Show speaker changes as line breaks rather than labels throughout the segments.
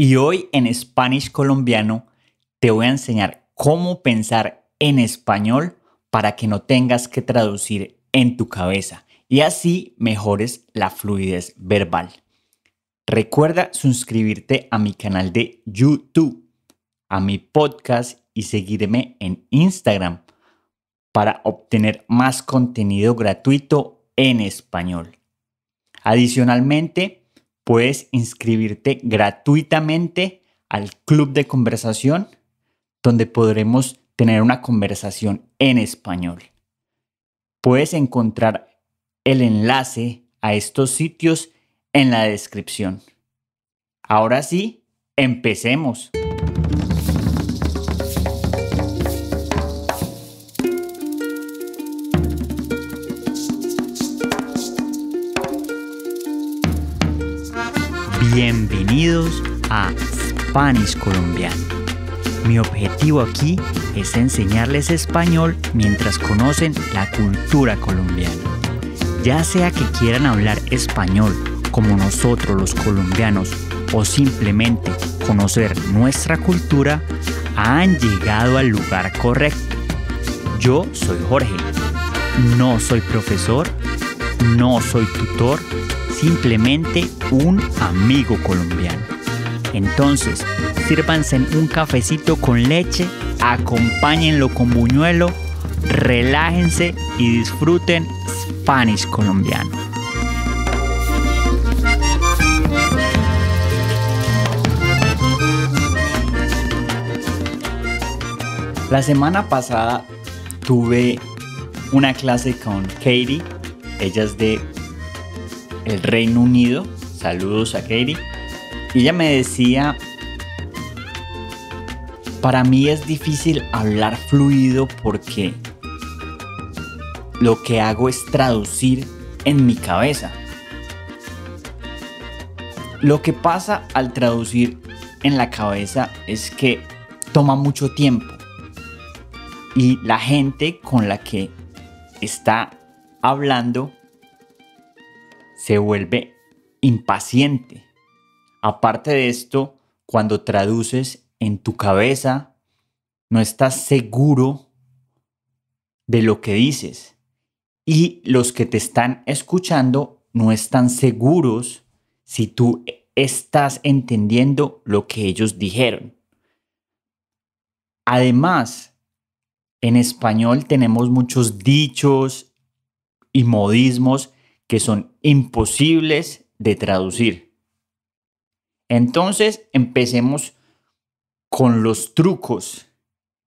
Y hoy en Spanish colombiano te voy a enseñar cómo pensar en español para que no tengas que traducir en tu cabeza y así mejores la fluidez verbal. Recuerda suscribirte a mi canal de YouTube, a mi podcast y seguirme en Instagram para obtener más contenido gratuito en español. Adicionalmente, puedes inscribirte gratuitamente al club de conversación donde podremos tener una conversación en español. Puedes encontrar el enlace a estos sitios en la descripción. Ahora sí, empecemos. Bienvenidos a Spanish Colombiano. Mi objetivo aquí es enseñarles español mientras conocen la cultura colombiana. Ya sea que quieran hablar español como nosotros los colombianos o simplemente conocer nuestra cultura, han llegado al lugar correcto. Yo soy Jorge. No soy profesor, no soy tutor, simplemente un amigo colombiano. Entonces, sírvanse un cafecito con leche, acompáñenlo con buñuelo, relájense y disfruten Spanish colombiano. La semana pasada tuve una clase con Katie, ella es de el Reino Unido. Saludos a Katie. Ella me decía, para mí es difícil hablar fluido porque lo que hago es traducir en mi cabeza. Lo que pasa al traducir en la cabeza es que toma mucho tiempo y la gente con la que está hablando se vuelve impaciente. Aparte de esto, cuando traduces en tu cabeza, no estás seguro de lo que dices. Y los que te están escuchando no están seguros si tú estás entendiendo lo que ellos dijeron. Además, en español tenemos muchos dichos y modismos que son imposibles de traducir. Entonces empecemos con los trucos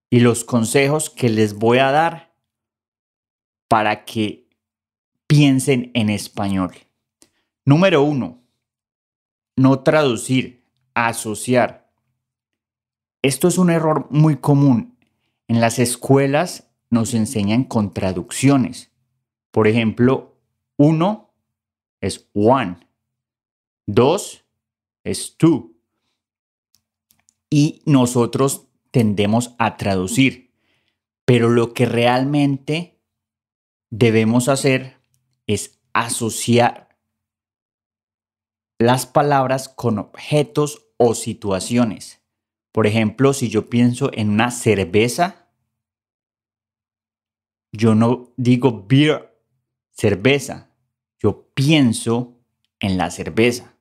y los consejos que les voy a dar para que piensen en español. Número uno, no traducir, asociar. Esto es un error muy común. En las escuelas nos enseñan con traducciones. Por ejemplo, uno es one. Dos es two. Y nosotros tendemos a traducir. Pero lo que realmente debemos hacer es asociar las palabras con objetos o situaciones. Por ejemplo, si yo pienso en una cerveza, yo no digo beer, cerveza, yo pienso en la cerveza.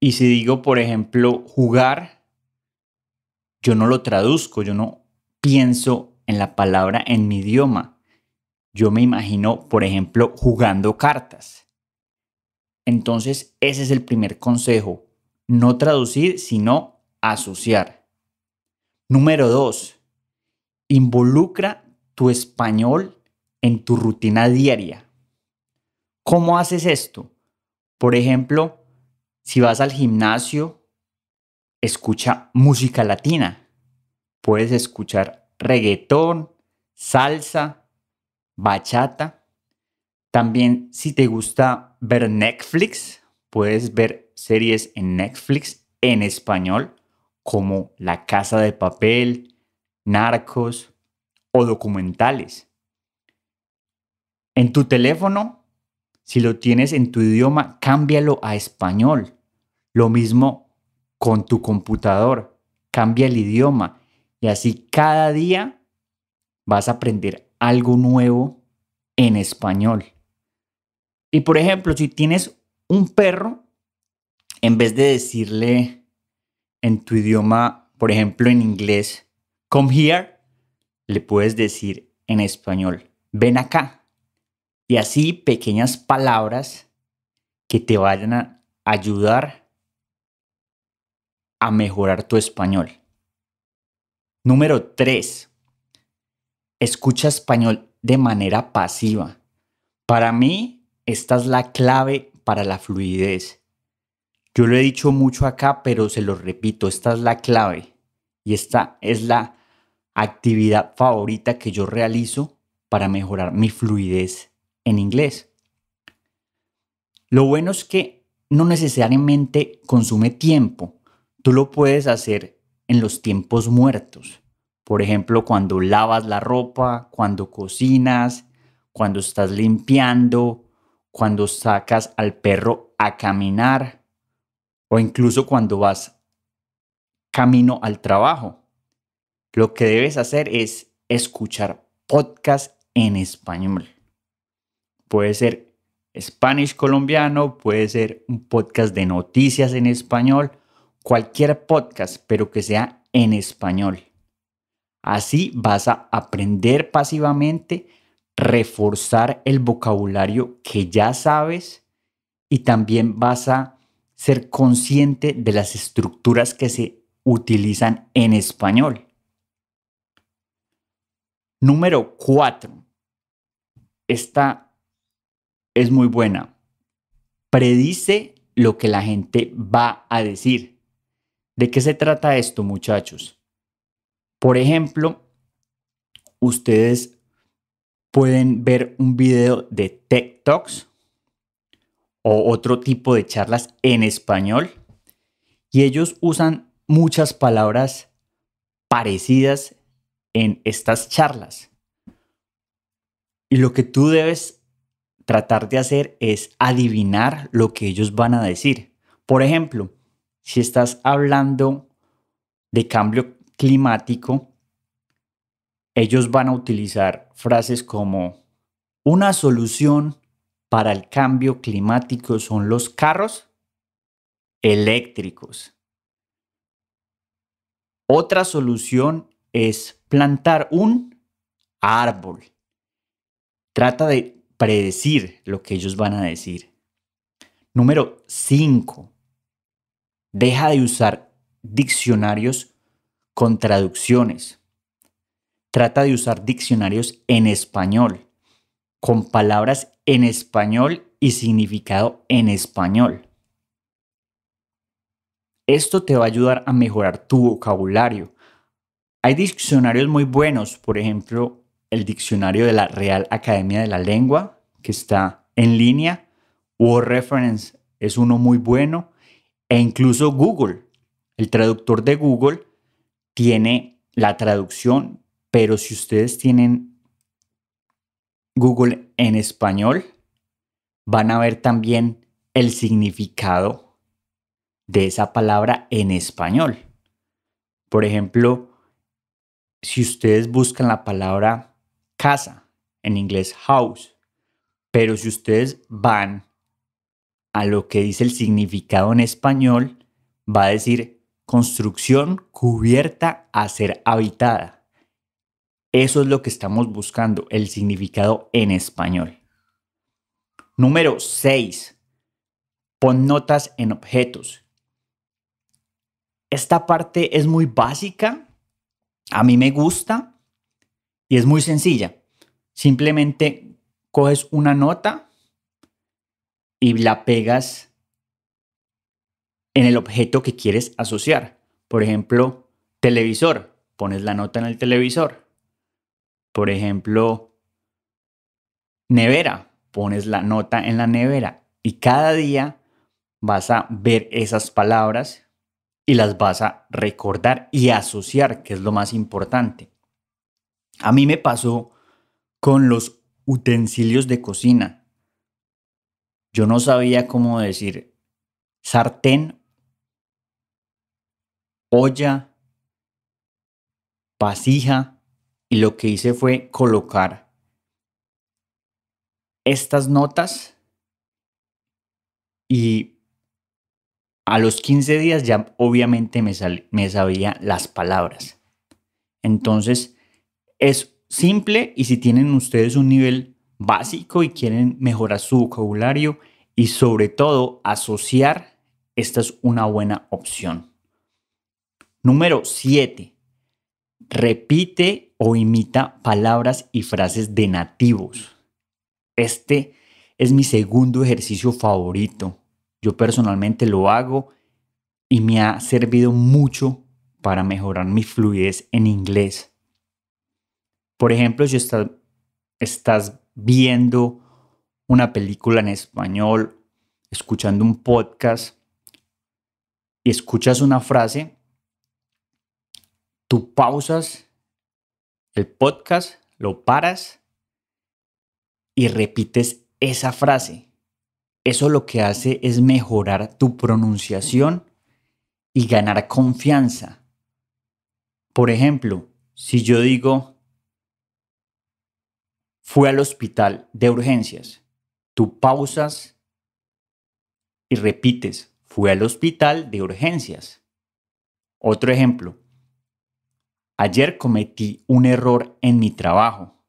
Y si digo, por ejemplo, jugar, yo no lo traduzco, yo no pienso en la palabra en mi idioma. Yo me imagino, por ejemplo, jugando cartas. Entonces, ese es el primer consejo. No traducir, sino asociar. Número dos, involucra tu español en tu rutina diaria. ¿Cómo haces esto? Por ejemplo, si vas al gimnasio, escucha música latina. Puedes escuchar reggaetón, salsa, bachata. También si te gusta ver Netflix, puedes ver series en Netflix en español como La Casa de Papel, Narcos o documentales. En tu teléfono si lo tienes en tu idioma, cámbialo a español. Lo mismo con tu computador. Cambia el idioma y así cada día vas a aprender algo nuevo en español. Y por ejemplo, si tienes un perro, en vez de decirle en tu idioma, por ejemplo en inglés, come here, le puedes decir en español, ven acá. Y así pequeñas palabras que te vayan a ayudar a mejorar tu español. Número 3. Escucha español de manera pasiva. Para mí, esta es la clave para la fluidez. Yo lo he dicho mucho acá, pero se lo repito, esta es la clave. Y esta es la actividad favorita que yo realizo para mejorar mi fluidez en inglés. Lo bueno es que no necesariamente consume tiempo. Tú lo puedes hacer en los tiempos muertos. Por ejemplo, cuando lavas la ropa, cuando cocinas, cuando estás limpiando, cuando sacas al perro a caminar o incluso cuando vas camino al trabajo. Lo que debes hacer es escuchar podcast en español. Puede ser Spanish colombiano, puede ser un podcast de noticias en español, cualquier podcast, pero que sea en español. Así vas a aprender pasivamente, reforzar el vocabulario que ya sabes y también vas a ser consciente de las estructuras que se utilizan en español. Número 4. Esta es muy buena. Predice lo que la gente va a decir. ¿De qué se trata esto, muchachos? Por ejemplo, ustedes pueden ver un video de Tech Talks o otro tipo de charlas en español y ellos usan muchas palabras parecidas en estas charlas. Y lo que tú debes tratar de hacer es adivinar lo que ellos van a decir. Por ejemplo, si estás hablando de cambio climático, ellos van a utilizar frases como una solución para el cambio climático son los carros eléctricos. Otra solución es plantar un árbol. Trata de predecir lo que ellos van a decir. Número 5. Deja de usar diccionarios con traducciones. Trata de usar diccionarios en español, con palabras en español y significado en español. Esto te va a ayudar a mejorar tu vocabulario, hay diccionarios muy buenos, por ejemplo, el diccionario de la Real Academia de la Lengua, que está en línea, Word Reference es uno muy bueno, e incluso Google, el traductor de Google, tiene la traducción, pero si ustedes tienen Google en español, van a ver también el significado de esa palabra en español. Por ejemplo, si ustedes buscan la palabra casa, en inglés house, pero si ustedes van a lo que dice el significado en español, va a decir construcción cubierta a ser habitada. Eso es lo que estamos buscando, el significado en español. Número 6. Pon notas en objetos. Esta parte es muy básica, a mí me gusta y es muy sencilla. Simplemente coges una nota y la pegas en el objeto que quieres asociar. Por ejemplo, televisor. Pones la nota en el televisor. Por ejemplo, nevera. Pones la nota en la nevera. Y cada día vas a ver esas palabras y las vas a recordar y asociar, que es lo más importante. A mí me pasó con los utensilios de cocina. Yo no sabía cómo decir sartén olla, vasija y lo que hice fue colocar estas notas y a los 15 días ya obviamente me, me sabía las palabras. Entonces es simple y si tienen ustedes un nivel básico y quieren mejorar su vocabulario y sobre todo asociar, esta es una buena opción. Número 7. Repite o imita palabras y frases de nativos. Este es mi segundo ejercicio favorito. Yo personalmente lo hago y me ha servido mucho para mejorar mi fluidez en inglés. Por ejemplo, si estás, viendo una película en español, escuchando un podcast y escuchas una frase, tú pausas el podcast, lo paras y repites esa frase. Eso lo que hace es mejorar tu pronunciación y ganar confianza. Por ejemplo, si yo digo, fue al hospital de urgencias, tú pausas y repites, fue al hospital de urgencias. Otro ejemplo, ayer cometí un error en mi trabajo.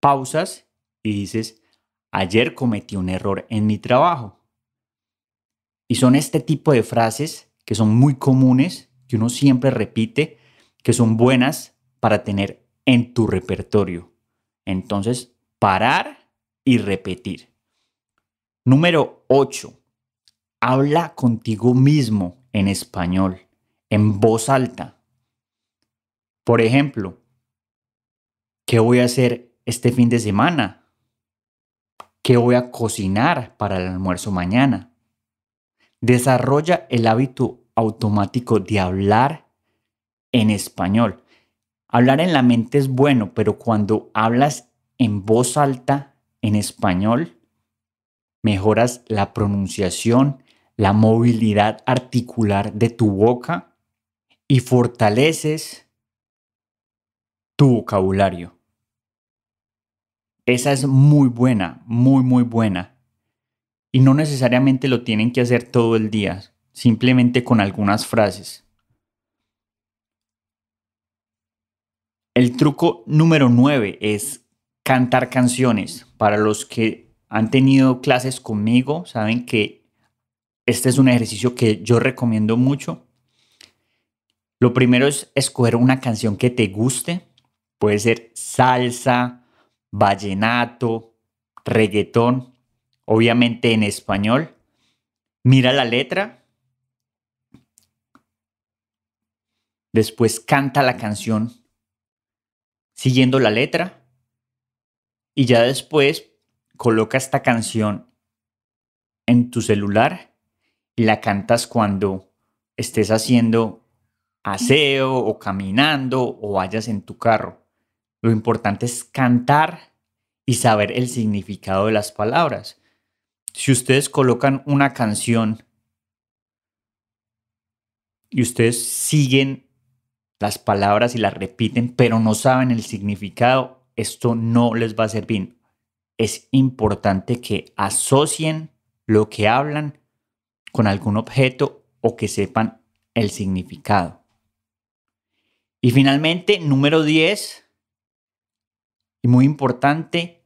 Pausas y dices, ayer cometí un error en mi trabajo. Y son este tipo de frases que son muy comunes, que uno siempre repite, que son buenas para tener en tu repertorio. Entonces, parar y repetir. Número 8. Habla contigo mismo en español, en voz alta. Por ejemplo, ¿qué voy a hacer este fin de semana? ¿Qué voy a cocinar para el almuerzo mañana? Desarrolla el hábito automático de hablar en español. Hablar en la mente es bueno, pero cuando hablas en voz alta en español, mejoras la pronunciación, la movilidad articular de tu boca y fortaleces tu vocabulario. Esa es muy buena, muy, muy buena. Y no necesariamente lo tienen que hacer todo el día, simplemente con algunas frases. El truco número 9 es cantar canciones. Para los que han tenido clases conmigo, saben que este es un ejercicio que yo recomiendo mucho. Lo primero es escoger una canción que te guste. Puede ser salsa, vallenato, reggaetón, obviamente en español. Mira la letra. Después canta la canción siguiendo la letra. Y ya después coloca esta canción en tu celular y la cantas cuando estés haciendo aseo o caminando o vayas en tu carro. Lo importante es cantar y saber el significado de las palabras. Si ustedes colocan una canción y ustedes siguen las palabras y las repiten, pero no saben el significado, esto no les va a servir. Es importante que asocien lo que hablan con algún objeto o que sepan el significado. Y finalmente, número 10, y muy importante,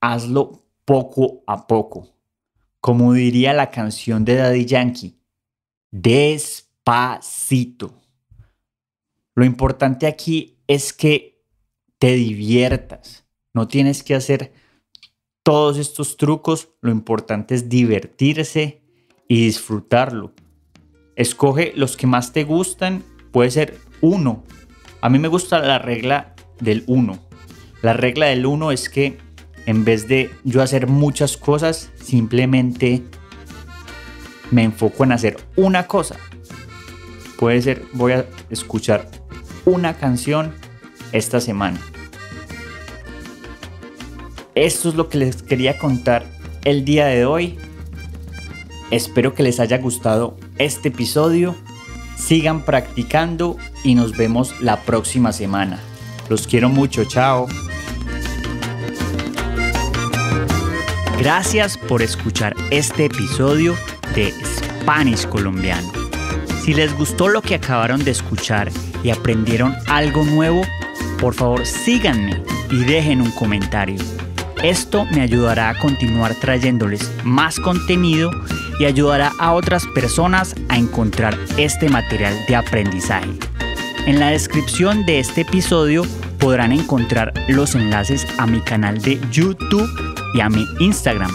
hazlo poco a poco. Como diría la canción de Daddy Yankee, despacito. Lo importante aquí es que te diviertas. No tienes que hacer todos estos trucos. Lo importante es divertirse y disfrutarlo. Escoge los que más te gustan. Puede ser uno. A mí me gusta la regla del uno. La regla del uno es que en vez de yo hacer muchas cosas, simplemente me enfoco en hacer una cosa. Puede ser, voy a escuchar una canción esta semana. Esto es lo que les quería contar el día de hoy. Espero que les haya gustado este episodio. sigan practicando y nos vemos la próxima semana. Los quiero mucho, chao. Gracias por escuchar este episodio de Spanish Colombiano. Si les gustó lo que acabaron de escuchar y aprendieron algo nuevo, por favor síganme y dejen un comentario. Esto me ayudará a continuar trayéndoles más contenido y ayudará a otras personas a encontrar este material de aprendizaje. En la descripción de este episodio podrán encontrar los enlaces a mi canal de YouTube y a mi Instagram,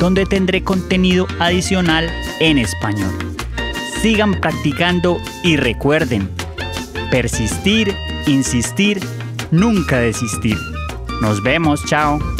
donde tendré contenido adicional en español. Sigan practicando y recuerden, persistir, insistir, nunca desistir. Nos vemos, chao.